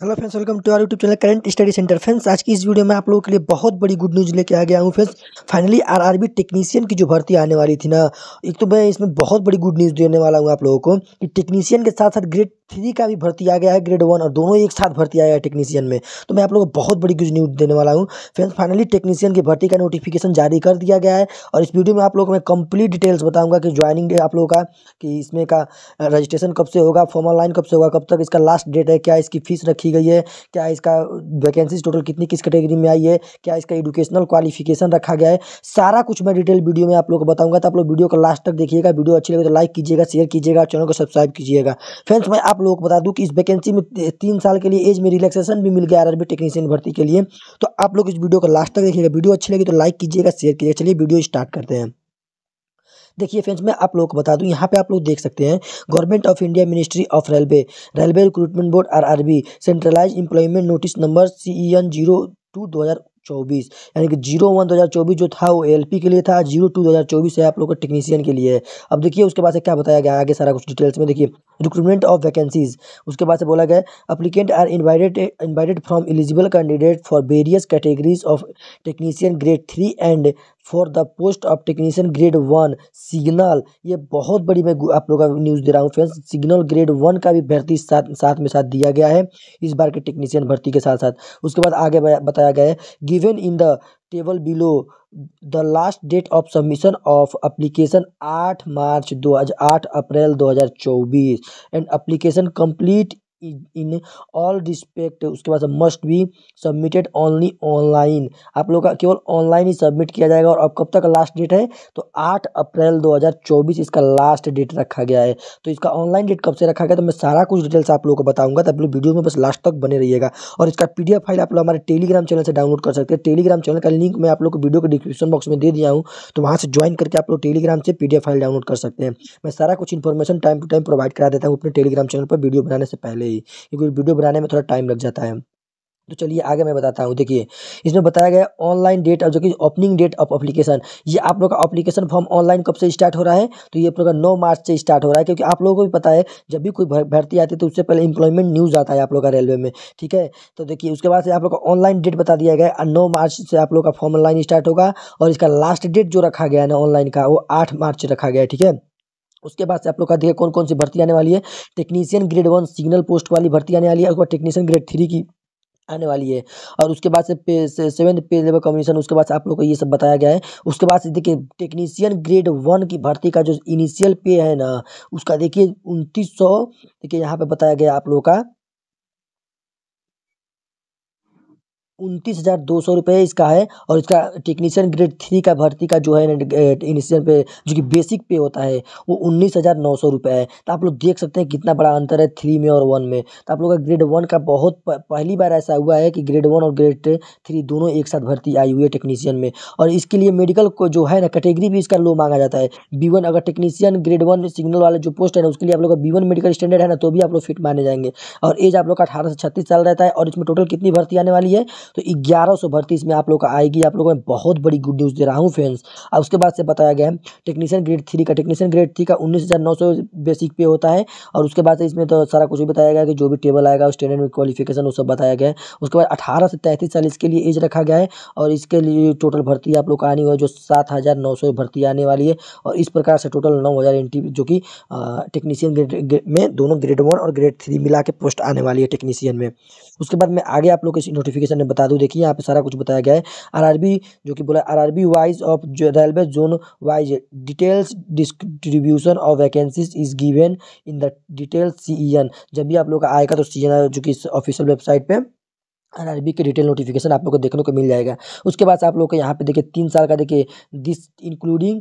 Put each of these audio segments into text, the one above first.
Hello friends welcome to our YouTube channel current study centre friends आज की इस video में आप लोगों के लिए बहुत बड़ी गुड न्यूज़ लेके आ गया हूँ फ्रेंड्स फाइनली आरआरबी टेक्नीशियन की जो भर्ती आने वाली थी ना, एक तो मैं इसमें बहुत बड़ी गुड न्यूज़ देने वाला हूँ आप लोगों को कि टेक्नीशियन के साथ साथ ग्रेड थ्री का भी भर्ती आ गया है ग्रेड वन और दोनों एक साथ भर्ती आया है टेक्नीशियन में। तो मैं आप लोगों को बहुत बड़ी गुड न्यूज़ देने वाला हूँ। फ्रेंड्स फाइनली टेक्नीशियन की भर्ती का नोटिफिकेशन जारी कर दिया गया है, और इस वीडियो में आप लोगों को मैं कंप्लीट डिटेल्स बताऊँगा कि ज्वाइनिंग डेट आप लोगों का, कि इसमें का रजिस्ट्रेशन कब से होगा फॉर्म ऑनलाइन कब से होगा, कब तक इसका लास्ट डेट है, क्या इसकी फ़ीस रखी गई है? क्या इसका वैकेंसीज टोटल कितनी, किस कैटेगरी में आई है? क्या इसका एजुकेशनल क्वालिफिकेशन रखा गया है? सारा कुछ मैं डिटेल वीडियो में आप लोग को बताऊँगा तो आप लोग वीडियो को लास्ट तक देखिएगा वीडियो अच्छी लगे तो लाइक कीजिएगा शेयर कीजिएगा चैनल को सब्सक्राइब कीजिएगा। फ्रेंड्स मैं आप लोगों को बता दूँ कि इस वैकेंसी में तीन साल के लिए एज में रिलैक्सेशन भी मिल गया आर टेक्नीशियन भर्ती के लिए। तो आप लोग इस वीडियो को लास्ट तक देखिएगा वीडियो अच्छी लगी तो लाइक कीजिएगा शेयर कीजिएगा। चलिए वीडियो स्टार्ट करते हैं। देखिए फ्रेंड्स मैं आप लोगों को बता दूँ, यहाँ पे आप लोग देख सकते हैं government of India ministry of railway railway recruitment board RRB centralise employment notice number C N zero two दो हज़ार चौबीस यानी कि ज़ीरो वन दो हज़ार चौबीस जो था, वो एलपी के लिए था ज़ीरो टू दो हज़ार चौबीस है आप लोग को टेक्नीशियन के लिए अब देखिए, उसके बाद से क्या बताया गया आगे सारा कुछ डिटेल्स में देखिए। रिक्रूटमेंट ऑफ़ वैकेंसीज उसके बाद से बोला गया applicant are invited invited from eligible candidate for various categories of technician grade three and for the post of technician grade one signal ये बहुत बड़ी मैं आप लोगों का न्यूज़ दे रहा हूँ फ्रेंड्स सिग्नल ग्रेड वन का भी भर्ती साथ साथ में साथ दिया गया है इस बार के टेक्नीशियन भर्ती के साथ साथ उसके बाद आगे बताया गया है given in the table below the last date of submission of application आठ मार्च दो हज़ार, आठ अप्रैल दो हज़ार चौबीस। And application complete in all respect उसके बाद must be submitted only online आप लोग का केवल ऑनलाइन ही सबमिट किया जाएगा और अब कब तक लास्ट डेट है? तो आठ अप्रैल 2024 इसका लास्ट डेट रखा गया है। तो इसका ऑनलाइन डेट कब से रखा गया? तो मैं सारा कुछ डिटेल्स आप लोग को बताऊँगा तो आप लोग वीडियो में बस लास्ट तक बने रहिएगा। और इसका पी फ़ाइल आप लोग हमारे टेलीग्राम चैनल से डाउनलोड कर सकते हैं। टेलीग्राम चैनल का लिंक मैं आप लोग को वीडियो के डिस्क्रिप्शन बॉक्स में दे दिया हूँ तो वहाँ से ज्वाइन करके आप लोग टेलीग्राम से पी फ़ाइल डाउनलोड कर सकते हैं। मैं सारा कुछ information time to time provide करा देता हूँ अपने टेलीग्राम चैनल पर वीडियो बनाने से पहले। ही क्योंकि वीडियो बनाने में थोड़ा टाइम लग जाता है। तो चलिए आगे मैं बताता हूँ। देखिए, इसमें बताया गया ऑनलाइन डेट और जो कि ओपनिंग डेट ऑफ़ एप्लीकेशन ये आप लोग का एप्लीकेशन फॉर्म ऑनलाइन कब से स्टार्ट हो रहा है? तो ये आप लोग का नौ मार्च से स्टार्ट हो रहा है, क्योंकि आप लोगों को भी पता है, जब भी कोई भर्ती आती है तो उससे पहले इंप्लॉयमेंट न्यूज़ आता है आप लोग का रेलवे में, ठीक है? तो देखिए, उसके बाद से आप लोग का ऑनलाइन डेट बता दिया गया नौ मार्च से आप लोग का फॉर्म ऑनलाइन स्टार्ट होगा, और इसका लास्ट डेट जो रखा गया है ना ऑनलाइन का, वो आठ मार्च रखा गया है, ठीक है? उसके बाद से आप लोग का देखिए कौन कौन सी भर्ती आने वाली है। Technician grade one signal post वाली भर्ती आने वाली है और टेक्नीशियन ग्रेड थ्री की आने वाली है। और उसके बाद से पे, से सेवन पे लेवल कमीशन उसके बाद से आप लोग को ये सब बताया गया है। उसके बाद से देखिए टेक्नीशियन ग्रेड वन की भर्ती का जो इनिशियल पे है ना, उसका देखिए उनतीस सौ, देखिए यहाँ पे बताया गया आप लोगों का उनतीस हज़ार दो सौ रुपये इसका है और इसका टेक्नीशियन ग्रेड थ्री का भर्ती का जो है इनिशियल पे, जो कि बेसिक पे होता है, वो उन्नीस हज़ार नौ सौ रुपये है। तो आप लोग देख सकते हैं कितना बड़ा अंतर है थ्री में और वन में। तो आप लोग का ग्रेड वन का बहुत पहली बार ऐसा हुआ है कि ग्रेड वन और ग्रेड थ्री दोनों एक साथ भर्ती आई हुई है टेक्नीशियन में। और इसके लिए मेडिकल को जो है ना कैटेगरी भी इसका लो मांगा जाता है। बी वन अगर टेक्नीशियन ग्रेड वन सिग्नल वाले जो पोस्ट है ना, उसके लिए आप लोग का बी मेडिकल स्टैंडर्ड है ना तो भी आप लोग फिट माने जाएँगे। और एज आप लोग का अठारह से छत्तीस साल रहता है और इसमें टोटल कितनी भर्ती आने वाली है? तो ग्यारह सौ भर्ती इसमें आप लोग का आएगी। आप लोगों में बहुत बड़ी गुड न्यूज़ दे रहा हूँ फ्रेंड्स और उसके बाद से बताया गया है टेक्नीशियन ग्रेड थ्री का। टेक्नीशियन ग्रेड थ्री का उन्नीस हज़ार नौ सौ बेसिक पे होता है और उसके बाद से इसमें तो सारा कुछ भी बताया गया कि जो भी टेबल आएगा उस स्टैंडर्ड में क्वालिफिकेशन वो सब बताया गया है। उसके बाद अठारह से तैंतीस साल इसके लिए एज रखा गया है और इसके लिए टोटल भर्ती आप लोग का आनी हुई है, जो सात हज़ार नौ सौ भर्ती आने वाली है और इस प्रकार से टोटल नौ हज़ार जो कि टेक्नीशियन ग्रेड में दोनों ग्रेड वन और ग्रेड थ्री मिला के पोस्ट आने वाली है टेक्नीशियन में। उसके बाद मैं आगे आप लोग इस नोटिफिकेशन में बता दूँ। देखिए, यहाँ पे सारा कुछ बताया गया है। आरआरबी जो कि बोला RRB wise of railway zone wise details distribution of vacancies is given in the details C जब भी आप लोग का आएगा तो सी जो कि ऑफिशियल वेबसाइट पे आरआरबी के डिटेल नोटिफिकेशन आप लोग को देखने को मिल जाएगा। उसके बाद आप लोग को यहाँ पे देखिए, तीन साल का देखिए दिस इंक्लूडिंग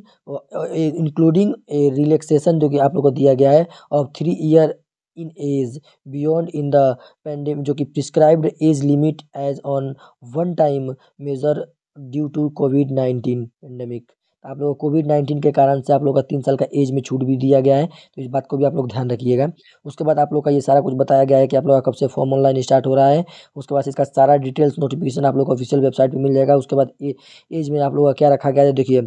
इंक्लूडिंग रिलैक्सेशन जो कि आप लोग को दिया गया है और three year in age beyond in the pandemic जो कि prescribed age limit age on one time measure due to COVID nineteen pandemic आप लोग कोविड नाइन्टीन के कारण से आप लोग का तीन साल का एज में छूट भी दिया गया है तो इस बात को भी आप लोग ध्यान रखिएगा। उसके बाद आप लोग का ये सारा कुछ बताया गया है कि आप लोग का कब से फॉर्म ऑनलाइन स्टार्ट हो रहा है। उसके बाद इसका सारा डिटेल्स नोटिफिकेशन आप लोग को ऑफिशियल वेबसाइट पर मिल जाएगा। उसके बाद एज में आप लोग का क्या रखा गया है, देखिए।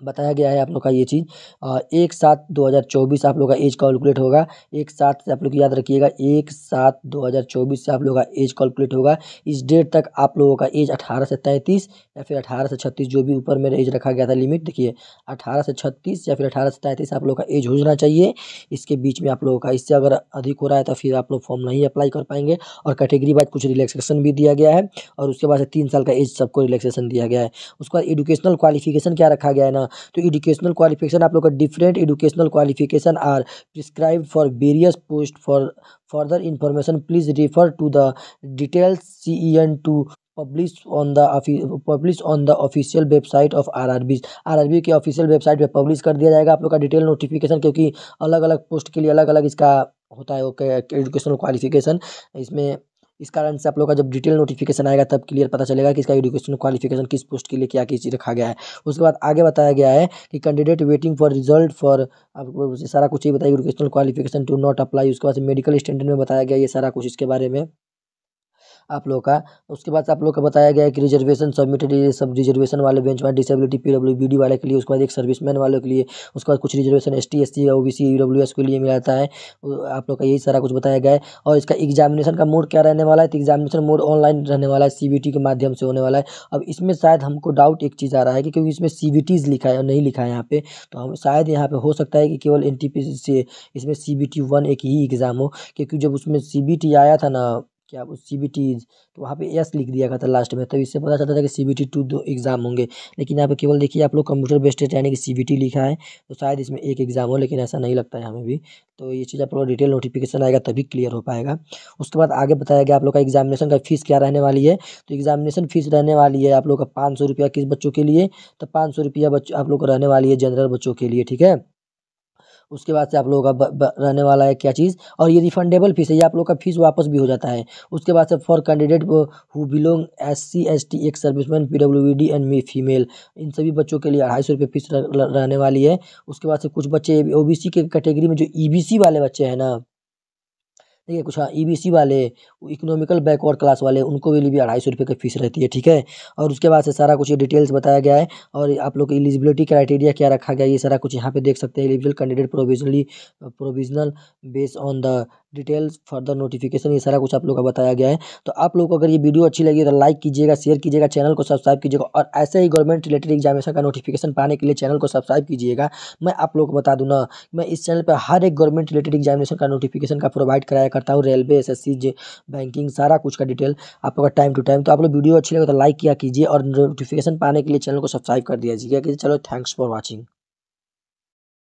बताया गया है आप लोग का ये चीज़। एक सात दो हज़ार चौबीस आप लोग का एज कैलकुलेट होगा। एक सात से आप लोग याद रखिएगा, एक सात दो हज़ार चौबीस से आप लोग का एज कैलकुलेट होगा। इस डेट तक आप लोगों का एज अठारह से तैंतीस या फिर अठारह से छत्तीस जो भी ऊपर मेरा एज रखा गया था लिमिट देखिए, अठारह से छत्तीस या फिर अठारह से तैंतीस आप लोग का एज होना चाहिए। इसके बीच में आप लोगों का इससे अगर अधिक हो रहा है तो फिर आप लोग फॉर्म नहीं अप्लाई कर पाएँगे और कैटेगरी वाइज कुछ रिलैक्सेशन भी दिया गया है और उसके बाद से तीन साल का एज सबको रिलैक्सेशन दिया गया है। उसके बाद एजुकेशनल क्वालिफिकेशन क्या रखा गया है ना? तो एजुकेशनल क्वालिफिकेशन आप लोग का different educational qualification are prescribe for various post for further information please refer to the details C E N two publish on the publish on the official website of R R B R R B के official website पे publish कर दिया जाएगा आप लोग का detail notification क्योंकि अलग अलग पोस्ट के लिए अलग अलग इसका होता है ओके एजुकेशनल क्वालिफिकेशन इसमें, इस कारण से आप लोग का जब डिटेल नोटिफिकेशन आएगा तब क्लियर पता चलेगा कि इसका एजुकेशन क्वालिफिकेशन किस पोस्ट के लिए क्या चीज़ रखा गया है। उसके बाद आगे बताया गया है कि candidate waiting for result for आपको सारा कुछ ही बताया educational qualification to not apply उसके बाद मेडिकल स्टैंडर्ड में बताया गया ये सारा कुछ इसके बारे में। आप लोग का। उसके बाद आप लोग का बताया गया है कि रिजर्वेशन सबमिटेड ये सब रिजर्वेशन वाले बेंच में disability P W B D वाले के लिए, उसके बाद एक सर्विसमैन वालों के लिए, उसके बाद कुछ reservation S T S C O B C U W S के लिए मिलाता है। आप लोग का यही सारा कुछ बताया गया है। और इसका एग्जामिनेशन का मोड क्या रहने वाला है? तो एग्जामिनेशन मोड ऑनलाइन रहने वाला है सी बी टी के माध्यम से होने वाला है। अब इसमें शायद हमको डाउट एक चीज़ आ रहा है कि क्योंकि इसमें सी लिखा है और नहीं लिखा है यहाँ पे तो हम शायद यहाँ पे हो सकता है कि केवल एन से इसमें सी बी एक ही एग्ज़ाम हो। क्योंकि जब उसमें सी बी टी आया था ना क्या वो सी बी टी तो वहाँ पे एस लिख दिया गया था लास्ट में तो इससे पता चलता था कि सी बी टी टू दो एग्ज़ाम होंगे। लेकिन यहाँ पे केवल देखिए आप लोग कंप्यूटर बेस्ड यानी कि सी बी टी लिखा है तो शायद इसमें एक एग्ज़ाम हो, लेकिन ऐसा नहीं लगता है हमें भी। तो ये चीज़ आप लोग डिटेल नोटिफिकेशन आएगा तभी क्लियर हो पाएगा। उसके बाद आगे बताया गया आप लोग का एग्जामिनेशन का फ़ीस क्या रहने वाली है? तो एग्जामिनेशन फ़ीस रहने वाली है आप लोग का पाँच सौ रुपया किस बच्चों के लिए? तो पाँच सौ रुपया बच्चों आप लोग को रहने वाली है जनरल बच्चों के लिए, ठीक है? उसके बाद से आप लोगों का रहने वाला है क्या चीज़? और ये रिफंडेबल फ़ीस है, ये आप लोग का फ़ीस वापस भी हो जाता है। उसके बाद से for candidate who belong S C S T ex serviceman P W D and me female इन सभी बच्चों के लिए अढ़ाई सौ रुपये फ़ीस रहने वाली है। उसके बाद से कुछ बच्चे ओ बी सी के कैटेगरी में जो ई बी सी वाले बच्चे हैं ना कुछ हाँ ई बी सी वाले इकोनॉमिकल बैकवर्ड क्लास वाले, उनको भी भी अढ़ाई सौ रुपये की फ़ीस रहती है, ठीक है? और उसके बाद से सारा कुछ डिटेल्स बताया गया है और आप लोग एलिजिबिलिटी क्राइटेरिया क्या रखा गया ये सारा कुछ यहाँ पे देख सकते हैं। Eligible candidate provisionally provisional base on the details further notification ये सारा कुछ आप लोग का बताया गया है। तो आप लोग को अगर ये वीडियो अच्छी लगी तो लाइक कीजिएगा शेयर कीजिएगा चैनल को सब्सक्राइब कीजिएगा और ऐसे ही गवर्नमेंट रिलेटेड एग्जामिनेशन का नोटिफिकेशन पाने के लिए चैनल को सब्सक्राइब कीजिएगा। मैं आप लोग को बता दूँ ना, मैं इस चैनल पर हर एक गवर्नमेंट रिलेटेड एग्जामिनेशन का नोटिफिकेशन का प्रोवाइड कराया करता हूँ। रेलवे एस एस बैंकिंग सारा कुछ का डिटेल आप लोग का टाइम टू टाइम तो आप लोग वीडियो अच्छी लगे तो लाइक किया कीजिए और नोटिफिकेशन पाने के लिए चैनल को सब्सक्राइब कर दिया। कीजिए चलो थैंक्स फॉर वॉचिंग